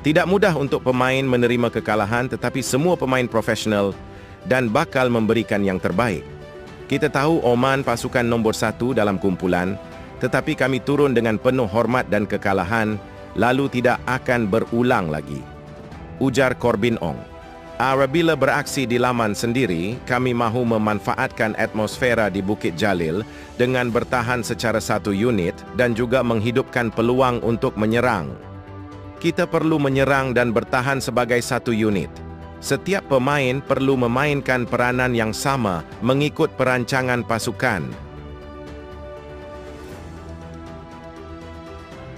Tidak mudah untuk pemain menerima kekalahan tetapi semua pemain profesional dan bakal memberikan yang terbaik. Kita tahu Oman pasukan nombor satu dalam kumpulan tetapi kami turun dengan penuh hormat dan kekalahan lalu tidak akan berulang lagi. Ujar Corbin Ong. Apabila beraksi di laman sendiri, kami mahu memanfaatkan atmosfera di Bukit Jalil dengan bertahan secara satu unit dan juga menghidupkan peluang untuk menyerang. Kita perlu menyerang dan bertahan sebagai satu unit. Setiap pemain perlu memainkan peranan yang sama mengikut perancangan pasukan.